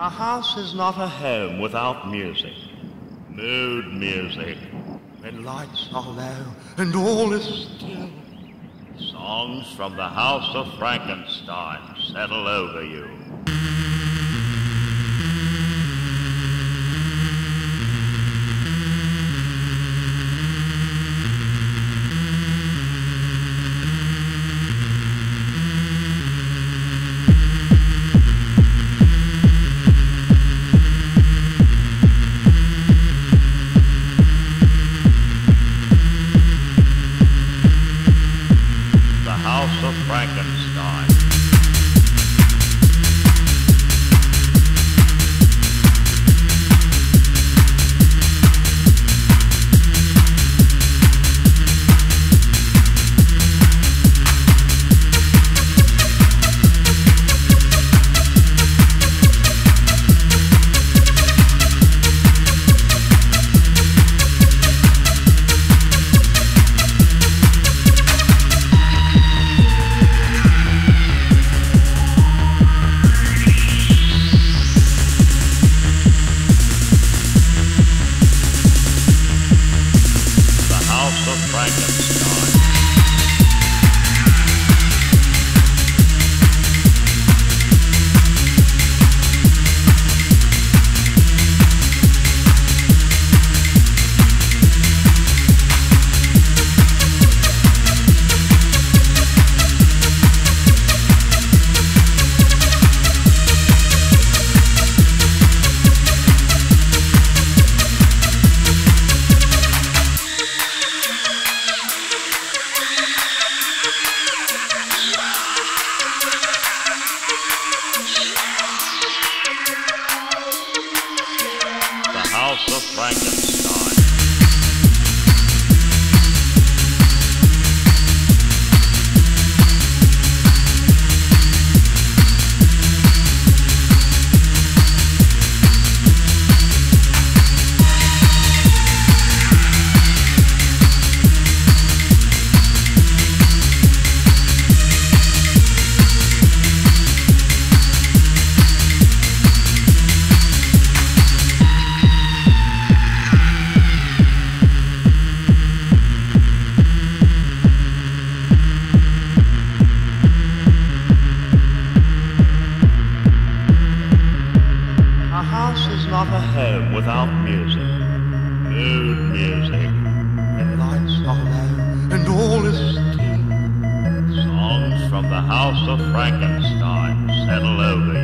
A house is not a home without music. Mood music. When lights are low and all is still. Songs from the house of Frankenstein settle over you. House without music. Mood music. And lights are low and all is still. Songs from the house of Frankenstein settle over